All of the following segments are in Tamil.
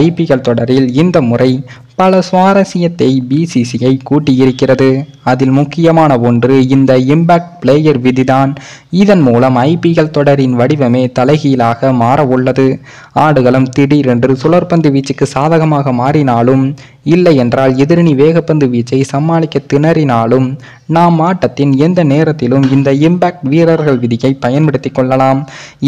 ஐபிஎல் தொடரில் இந்த முறை பல சுவாரஸ்யத்தை பிசிசிஐ கூட்டியிருக்கிறது. அதில் முக்கியமான ஒன்று இந்த இம்பாக்ட் பிளேயர் விதிதான். இதன் மூலம் ஐபிஎல் தொடரின் வடிவமே தலைகீழாக மாற உள்ளது. ஆடுகளம் திடீரென்று சுழற்பந்து வீச்சுக்கு சாதகமாக மாறினாலும் இல்லை என்றால் எதிரணி வேகப்பந்து வீச்சை சமாளிக்க திணறினாலும் நாம் ஆட்டத்தின் எந்த நேரத்திலும் இந்த இம்பாக்ட் வீரர்கள் விதியை பயன்படுத்தி கொள்ளலாம்.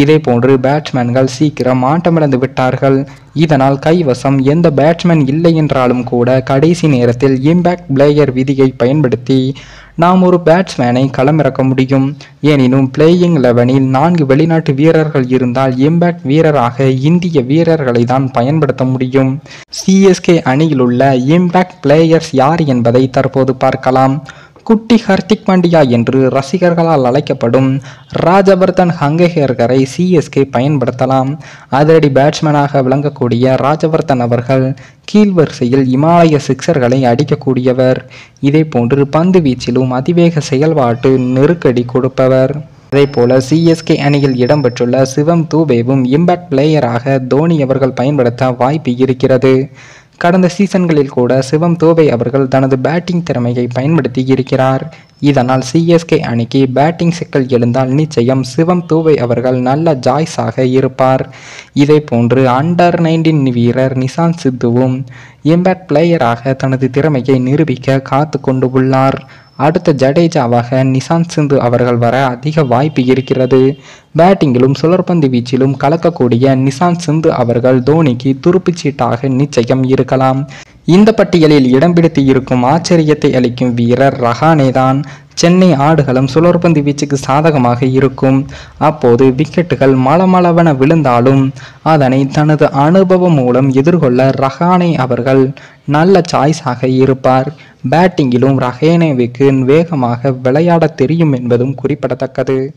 இதே போன்று பேட்ஸ்மேன்கள் சீக்கிரம் ஆட்டமிழந்து விட்டார்கள். இதனால் கைவசம் எந்த பேட்ஸ்மேன் இல்லை என்றாலும் கூட கடைசி நேரத்தில் இம்பாக்ட் பிளேயர் விதியை பயன்படுத்தி நாம் ஒரு பேட்ஸ்மேனை களமிறக்க முடியும். எனினும் பிளேயிங் லெவனில் நான்கு வெளிநாட்டு வீரர்கள் இருந்தால் இம்பாக்ட் வீரராக இந்திய வீரர்களை தான் பயன்படுத்த முடியும். சிஎஸ்கே அணியிலுள்ள இம்பாக்ட் பிளேயர்ஸ் யார் என்பதை தற்போது பார்க்கலாம். குட்டி ஹர்திக் பாண்டியா என்று ரசிகர்களால் அழைக்கப்படும் ராஜவர்தன் ஹங்கேகர்கரை சிஎஸ்கே பயன்படுத்தலாம். அதிரடி பேட்ஸ்மேனாக விளங்கக்கூடிய ராஜவர்தன் அவர்கள் கீழ்வரிசையில் இமாலய சிக்சர்களை அடிக்கக்கூடியவர். இதே போன்று பந்து வீச்சிலும் அதிவேக செயல்பாட்டு நெருக்கடி கொடுப்பவர். அதே போல சிஎஸ்கே அணியில் இடம்பெற்றுள்ள சிவம் தூபேவும் இம்பாக்ட் பிளேயராக தோனி அவர்கள் பயன்படுத்த வாய்ப்பு இருக்கிறது. கடந்த சீசன்களில் கூட சிவம் தோவை அவர்கள் தனது பேட்டிங் திறமையை பயன்படுத்தி இருக்கிறார். இதனால் சிஎஸ்கே அணிக்கு பேட்டிங் சிக்கல் எழுந்தால் நிச்சயம் சிவம் தூவை அவர்கள் நல்ல ஜாய்ஸாக இருப்பார். இதே போன்று அண்டர் நைன்டீன் வீரர் நிசாந்த் சித்துவும் இம்பேக்ட் பிளேயராக தனது திறமையை நிரூபிக்க காத்து கொண்டு உள்ளார். அடுத்த ஜடேஜாவாக நிசாந்த் சிந்து அவர்கள் வர அதிக வாய்ப்பு இருக்கிறது. பேட்டிங்கிலும் சுழற்பந்து வீச்சிலும் கலக்கக்கூடிய நிசாந்த் சிந்து அவர்கள் தோனிக்கு துருப்புச்சீட்டாக நிச்சயம் இருக்கலாம். இந்த பட்டியலில் இடம் பிடித்து இருக்கும் ஆச்சரியத்தை அளிக்கும் வீரர் ரஹானே தான் சென்னை ஆடுகளம் சுழற்பந்து வீச்சுக்கு சாதகமாக இருக்கும். அப்போது விக்கெட்டுகள் மலமளவென விழுந்தாலும் அதனை தனது அனுபவம் மூலம் எதிர்கொள்ள ரஹானே அவர்கள் நல்ல சாய்ஸாக இருப்பார். பேட்டிங்கிலும் ரஹேனேவுக்கு வேகமாக விளையாட தெரியும் என்பதும் குறிப்பிடத்தக்கது.